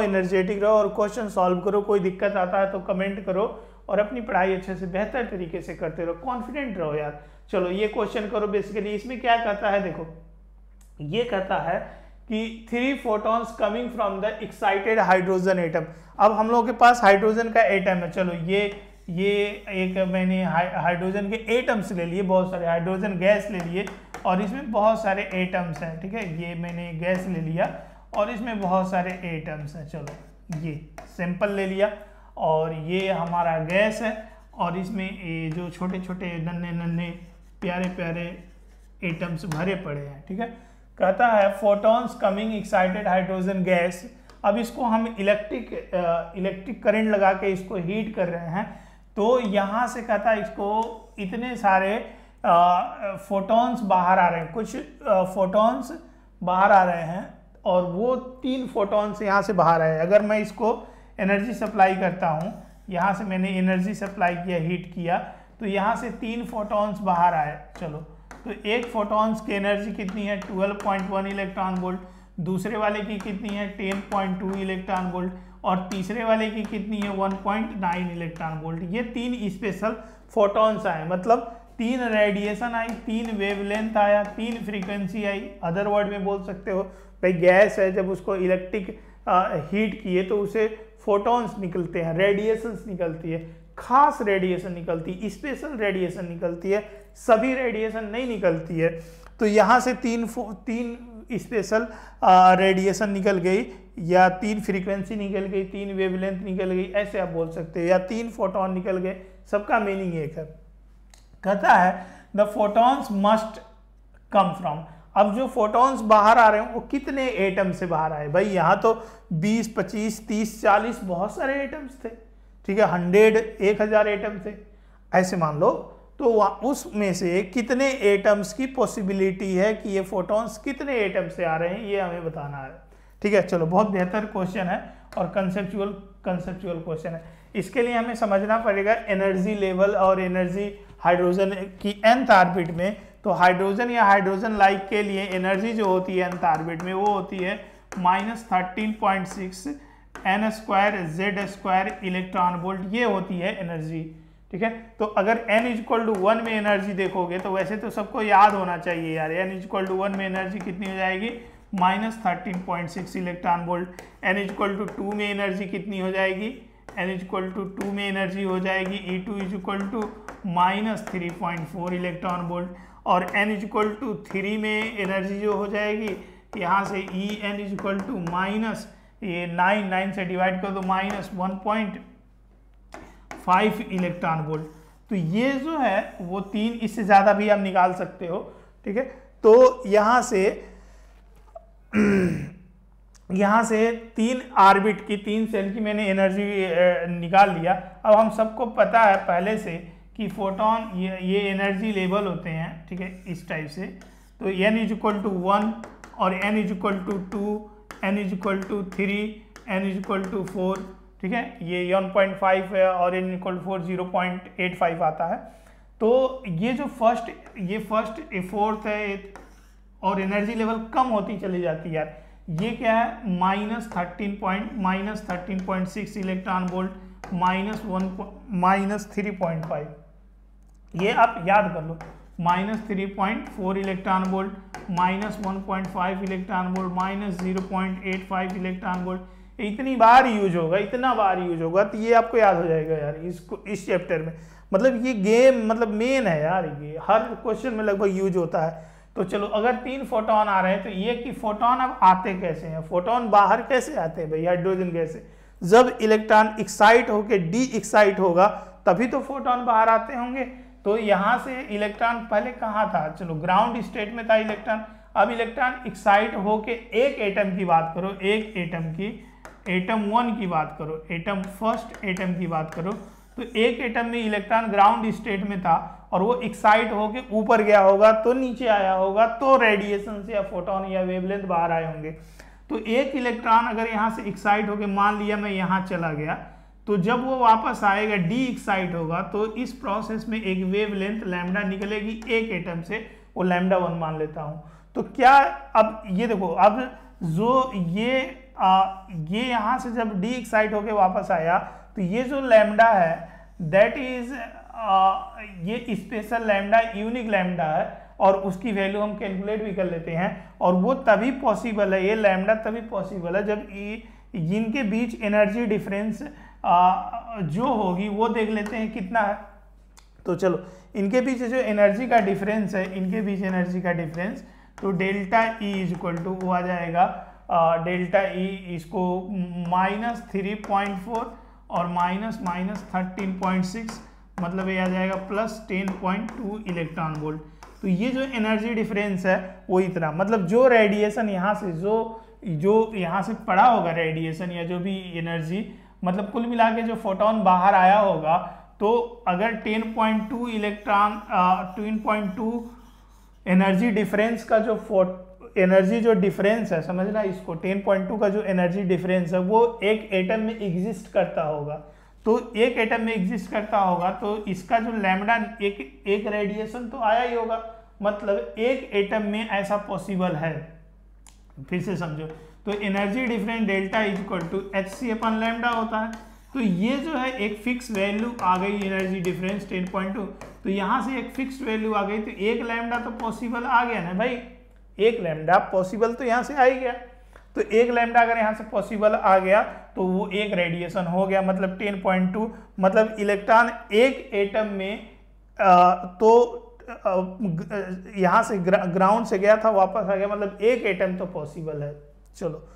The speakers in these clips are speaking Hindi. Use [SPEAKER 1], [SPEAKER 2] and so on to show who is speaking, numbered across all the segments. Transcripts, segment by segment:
[SPEAKER 1] एनर्जेटिक रहो और क्वेश्चन सॉल्व करो, कोई दिक्कत आता है तो कमेंट करो और अपनी पढ़ाई अच्छे से, बेहतर तरीके से करते रहो कॉन्फिडेंट रहो यार। चलो, ये क्वेश्चन करो बेसिकली इसमें क्या कहता है देखो, ये कहता है कि three photons coming from the excited hydrogen atom अब हम लोगों के पास हाइड्रोजन का एटम है। चलो, ये ये एक मैंने हाइड्रोजन के एटम्स ले लिए, बहुत सारे हाइड्रोजन गैस ले लिए और इसमें बहुत सारे एटम्स हैं, ठीक है? ये मैंने गैस ले लिया। और इसमें बहुत सारे एटम्स हैं। चलो, ये सिंपल ले लिया और ये हमारा गैस है और इसमें ये जो छोटे छोटे नन्हे नन्हे, प्यारे प्यारे एटम्स भरे पड़े हैं, ठीक है? कहता है photons coming excited hydrogen gas अब इसको हम इलेक्ट्रिक इलेक्ट्रिक करंट लगा के इसको हीट कर रहे हैं। तो यहाँ से कहता है, इसको इतने सारे फोटॉन्स बाहर आ रहे हैं। कुछ फोटॉन्स बाहर आ रहे हैं। और वो तीन फोटॉन्स यहाँ से बाहर आए। अगर मैं इसको एनर्जी सप्लाई करता हूँ, यहाँ से मैंने एनर्जी सप्लाई किया हीट किया तो यहाँ से तीन फोटॉन्स बाहर आए। चलो तो एक फोटॉन्स की एनर्जी कितनी है? 12.1 इलेक्ट्रॉन वोल्ट दूसरे वाले की कितनी है? 10.2 इलेक्ट्रॉन वोल्ट और तीसरे वाले की कितनी है? 1.9 इलेक्ट्रॉन वोल्ट ये तीन स्पेशल फोटॉन्स आए। मतलब तीन रेडिएशन आई, तीन वेवलेंथ आया, तीन फ्रीक्वेंसी आई। अदर वर्ड में बोल सकते हो भाई गैस है, जब उसको इलेक्ट्रिक हीट किए तो उसे फोटॉन्स निकलते हैं रेडिएशंस निकलती है। खास रेडिएशन निकलती है स्पेशल रेडिएशन निकलती है, सभी रेडिएशन नहीं निकलती है। तो यहाँ से तीन तीन स्पेशल रेडिएशन निकल गई, या तीन फ्रीक्वेंसी निकल गई, तीन वेवलेंथ निकल गई, ऐसे आप बोल सकते हो, या तीन फोटोन निकल गए, सबका मीनिंग एक है। कहता है the photons must come from अब जो फोटॉन्स बाहर आ रहे हैं वो कितने एटम से बाहर आए? भाई यहाँ तो 20, 25, 30, 40 बहुत सारे एटम्स थे। ठीक है हंड्रेड एक हज़ार एटम थे। ऐसे मान लो तो उसमें से कितने एटम्स की पॉसिबिलिटी है कि ये फोटॉन्स कितने एटम से आ रहे हैं ये हमें बताना है। ठीक है चलो बहुत बेहतर क्वेश्चन है और कंसेप्चुअल कंसेप्चुअल क्वेश्चन है। इसके लिए हमें समझना पड़ेगा एनर्जी लेवल और एनर्जी हाइड्रोजन की एंथ आर्बिट में तो हाइड्रोजन या हाइड्रोजन लाइक के लिए एनर्जी जो होती है एंथ आर्बिट में, वो होती है minus thirteen point six n square Z square electron volt ये होती है एनर्जी ठीक है? तो अगर n is equal to one में एनर्जी देखोगे तो वैसे तो सबको याद होना चाहिए यार, n is equal to one में एनर्जी कितनी हो जाएगी? Minus thirteen point six electron volt n is equal to two में एनर्जी कितनी हो जाएगी? N is equal to two में एनर्जी हो जाएगी E two is equal to minus three point four electron volt और n is equal to three में एनर्जी जो हो जाएगी, यहाँ से E n is equal to minus ये नाइन नाइन से डिवाइड कर दो minus one point five electron volt तो ये जो है, वो तीन इससे ज़्यादा भी आप निकाल सकते हो, ठीक है? तो यहाँ से यहाँ से तीन आर्बिट की, तीन सेल की मैंने एनर्जी निकाल लिया। अब हम सबको पता है, पहले से कि फोटोन ये ये एनर्जी लेवल होते हैं, ठीक है, इस टाइप से। तो n is equal to one और n is equal to two n is equal to three n is equal to four ठीक है? ये वन पॉइंट फाइव है और n equal four zero point eight five आता है। तो ये जो फ़र्स्ट ये फ़र्स्ट फोर्थ है, और एनर्जी लेवल कम होती चली जाती है यार। ये क्या है? Minus thirteen point minus thirteen point six electron volt minus one minus three point five ये आप याद कर लो। Minus three point four electron volt, minus one point five electron volt, minus zero point eight five electron volt. इतनी बार यूज़ होगा, इतना बार यूज़ होगा तो ये आपको याद हो जाएगा यार, इसको, इस चैप्टर में। मतलब ये गेम मतलब मेन है यार ये, हर क्वेश्चन में लगभग यूज़ होता है। तो चलो, अगर तीन फोटोन आ रहे हैं तो ये कि फोटोन अब आते कैसे हैं? फोटोन बाहर कैसे आते हैं भाई? हाइड्रोजन कैसे? जब इलेक्ट्रॉन एक्साइट होकर डी एक्साइट होगा, तभी तो फोटोन बाहर आते होंगे। तो यहाँ से इलेक्ट्रॉन पहले कहाँ था? चलो ग्राउंड स्टेट में था इलेक्ट्रॉन अब इलेक्ट्रॉन एक्साइट होके एक एटम की बात करो, एक एटम की एटम वन की बात करो एटम फ़र्स्ट एटम की बात करो तो एक एटम में इलेक्ट्रॉन ग्राउंड स्टेट में था और वो एक्साइट होके ऊपर गया होगा तो नीचे आया होगा तो रेडिएशन से या फोटोन या वेवलेंथ बाहर आए होंगे। तो एक इलेक्ट्रॉन अगर यहाँ से एक्साइट होके, मान लिया मैं यहाँ चला गया तो जब वो वापस आएगा डी एक्साइट होगा तो इस प्रोसेस में एक वेव लेंथ लैमडा निकलेगी एक एटम से वो लैमडा वन मान लेता हूँ। तो क्या अब ये देखो अब जो ये आ, ये यहाँ से जब डी एक्साइट होके वापस आया तो ये जो लैमडा है दैट इज़ ये स्पेशल लैमडा यूनिक लैमडा है और उसकी वैल्यू हम कैलकुलेट भी कर लेते हैं और वो तभी पॉसिबल है ये लैमडा तभी पॉसिबल है जब इनके बीच एनर्जी डिफरेंस जो होगी वो देख लेते हैं कितना है। तो चलो, इनके बीच जो एनर्जी का डिफरेंस है, इनके बीच एनर्जी का डिफरेंस तो delta E is equal to वो आ जाएगा। डेल्टा ई इसको माइनस थ्री पॉइंट फोर और minus minus thirteen point six मतलब ये आ जाएगा plus ten point two electron volt तो ये जो एनर्जी डिफरेंस है, वो इतना। मतलब जो रेडिएशन यहाँ से, जो जो यहाँ से पड़ा होगा रेडिएशन या जो भी एनर्जी मतलब कुल मिला के जो फोटोन बाहर आया होगा तो अगर 10.2 electron ten point two energy difference का जो एनर्जी जो डिफरेंस है समझना इसको? 10.2 का जो एनर्जी डिफरेंस है, वो एक एटम में एग्जिस्ट करता होगा। तो एक एटम में एग्जिस्ट करता होगा तो इसका जो लैमडा एक एक रेडिएशन तो आया ही होगा। मतलब एक एटम में ऐसा पॉसिबल है। फिर से समझो। तो energy difference delta is equal to H C upon lambda होता है। तो ये जो है एक फिक्स वैल्यू आ गई एनर्जी डिफरेंस 10.2 तो यहाँ से एक फिक्स वैल्यू आ गई तो एक लैमडा तो पॉसिबल आ गया ना भाई? एक लैमडा पॉसिबल तो यहाँ से आ ही गया। तो एक लैमडा अगर यहाँ से पॉसिबल आ गया तो वो एक रेडिएशन हो गया मतलब 10.2 मतलब इलेक्ट्रॉन एक एटम में आ, तो यहाँ से ग्राउंड से गया था वापस आ गया मतलब एक एटम तो पॉसिबल है। चलो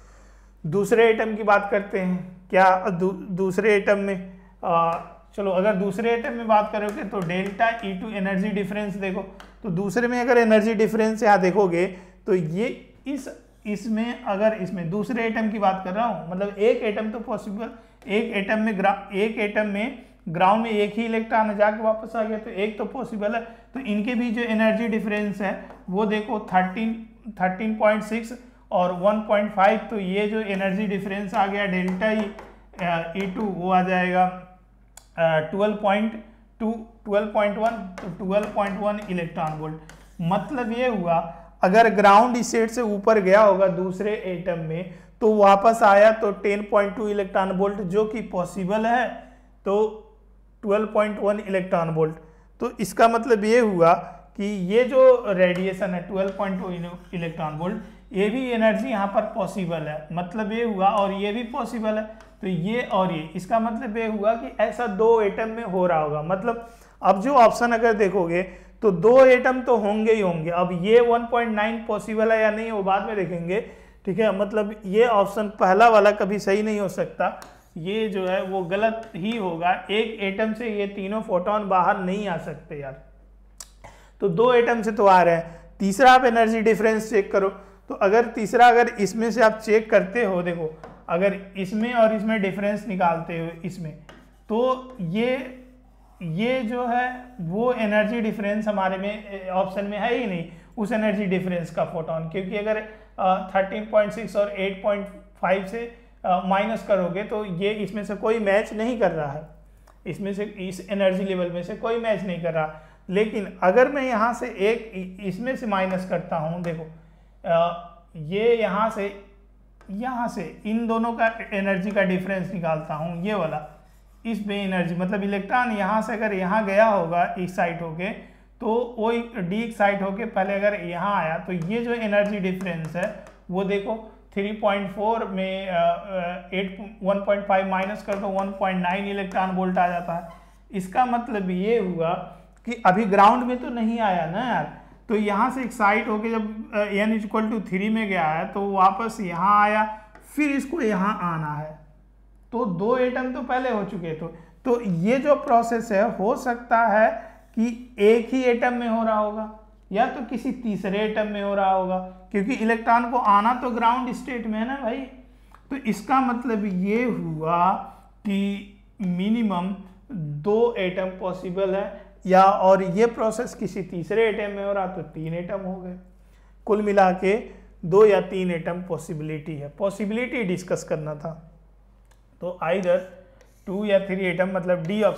[SPEAKER 1] दूसरे एटम की बात करते हैं। क्या दू, दूसरे एटम में आ, चलो अगर दूसरे एटम में बात करोगे तो delta E two energy difference देखो। तो दूसरे में अगर एनर्जी डिफरेंस यहाँ देखोगे तो ये इस इसमें अगर इसमें दूसरे एटम की बात कर रहा हूँ मतलब एक एटम तो पॉसिबल एक एटम में एक एटम में ग्राउंड में एक ही इलेक्ट्रॉन जाके वापस आ गया तो एक तो पॉसिबल है। तो इनके भी जो एनर्जी डिफरेंस है वो देखो थर्टीन थर्टीन पॉइंट सिक्स और 1.5 तो ये जो एनर्जी डिफरेंस आ गया डेल्टा ई टू वो आ जाएगा twelve point two twelve point one तो twelve point one electron volt मतलब ये हुआ, अगर ग्राउंड स्टेट से ऊपर गया होगा दूसरे एटम में तो वापस आया तो 10.2 इलेक्ट्रॉन वोल्ट जो कि पॉसिबल है तो 12.1 इलेक्ट्रॉन वोल्ट तो इसका मतलब ये हुआ कि ये जो रेडिएशन है 12.2 इलेक्ट्रॉन वोल्ट ये भी एनर्जी यहाँ पर पॉसिबल है। मतलब ये हुआ और ये भी पॉसिबल है। तो ये और ये। इसका मतलब ये हुआ कि ऐसा दो एटम में हो रहा होगा। मतलब अब जो ऑप्शन अगर देखोगे तो दो एटम तो होंगे ही होंगे। अब ये 1.9 पॉसिबल है या नहीं, वो बाद में देखेंगे। ठीक है? मतलब ये ऑप्शन पहला वाला कभी सही नहीं हो सकता। ये जो है, वो गलत ही होगा। एक एटम से ये तीनों फोटोन बाहर नहीं आ सकते यार। तो दो एटम से तो आ रहे हैं। तीसरा आप एनर्जी डिफरेंस चेक करो। तो अगर तीसरा अगर इसमें से आप चेक करते हो, देखो, अगर इसमें और इसमें डिफरेंस निकालते हो इसमें तो ये ये जो है, वो एनर्जी डिफरेंस हमारे में ऑप्शन में है ही नहीं, उस एनर्जी डिफरेंस का फोटोन क्योंकि अगर थर्टीन पॉइंट सिक्स और एट पॉइंट फाइव से माइनस करोगे तो ये इसमें से कोई मैच नहीं कर रहा है। इसमें से, इस एनर्जी लेवल में से कोई मैच नहीं कर रहा। लेकिन अगर मैं यहाँ से एक इसमें से माइनस करता हूँ देखो आ, ये यहाँ से यहाँ से इन दोनों का एनर्जी का डिफरेंस निकालता हूँ ये वाला इस बे एनर्जी मतलब इलेक्ट्रॉन यहाँ से अगर यहाँ गया होगा इस साइड होके तो वो डी साइड होके पहले अगर यहाँ आया तो ये जो एनर्जी डिफरेंस है वो देखो 3.4 में एट वन पॉइंट माइनस कर दो 1.9 इलेक्ट्रॉन वोल्ट आ जाता है। इसका मतलब ये हुआ कि अभी ग्राउंड में तो नहीं आया ना यार। तो यहाँ से एक साइड होके जब एन इक्वल टू थ्री में गया है तो वापस यहाँ आया, फिर इसको यहाँ आना है। तो दो एटम तो पहले हो चुके थे तो ये जो प्रोसेस है, हो सकता है कि एक ही एटम में हो रहा होगा, या तो किसी तीसरे एटम में हो रहा होगा, क्योंकि इलेक्ट्रॉन को आना तो ग्राउंड स्टेट में है ना भाई। तो इसका मतलब ये हुआ कि मिनिमम दो एटम पॉसिबल है या और ये प्रोसेस किसी तीसरे एटम में हो रहा तो तीन एटम हो गए। कुल मिला के दो या तीन एटम पॉसिबिलिटी है। पॉसिबिलिटी डिस्कस करना था। तो आइदर टू या थ्री एटम मतलब डी ऑप्शन